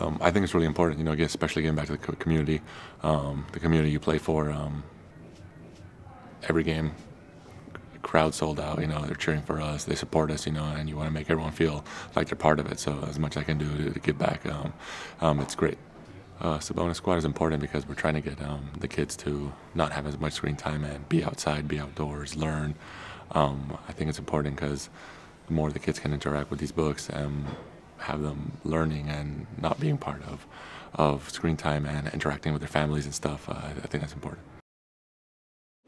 Um, I think it's really important, you know, especially getting back to the community, um, the community you play for. Um, every game, crowd sold out. You know, they're cheering for us, they support us. You know, and you want to make everyone feel like they're part of it. So as much as I can do to, to give back, um, um, it's great. Uh, Sabonis squad is important because we're trying to get um, the kids to not have as much screen time and be outside, be outdoors, learn. Um, I think it's important because the more the kids can interact with these books and have them learning and not being part of of screen time and interacting with their families and stuff, uh, I think that's important.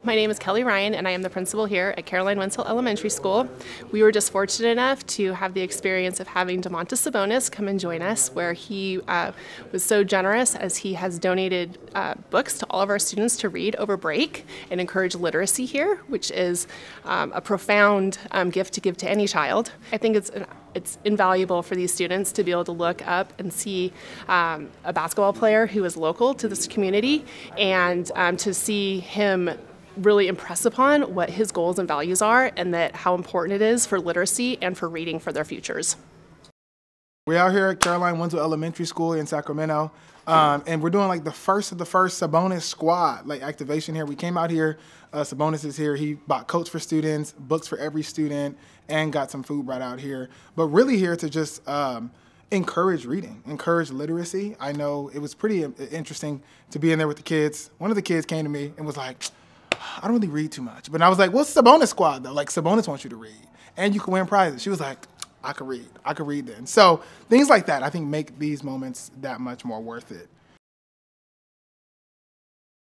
My name is Kelly Ryan, and I am the principal here at Caroline Wenzel Elementary School. We were just fortunate enough to have the experience of having Domantas Sabonis come and join us, where he uh, was so generous as he has donated uh, books to all of our students to read over break and encourage literacy here, which is um, a profound um, gift to give to any child. I think it's an it's invaluable for these students to be able to look up and see um, a basketball player who is local to this community and um, to see him really impress upon what his goals and values are and that how important it is for literacy and for reading for their futures. We're out here at Caroline Wenzel Elementary School in Sacramento, um, and we're doing like the first of the first Sabonis squad like activation here. We came out here. Uh, Sabonis is here. He bought coats for students, books for every student, and got some food brought out here. But really here to just um, encourage reading, encourage literacy. I know it was pretty uh, interesting to be in there with the kids. One of the kids came to me and was like I don't really read too much. But I was like, what's Sabonis squad though? Like Sabonis wants you to read. And you can win prizes. She was like, I could read. I could read then. So things like that I think make these moments that much more worth it.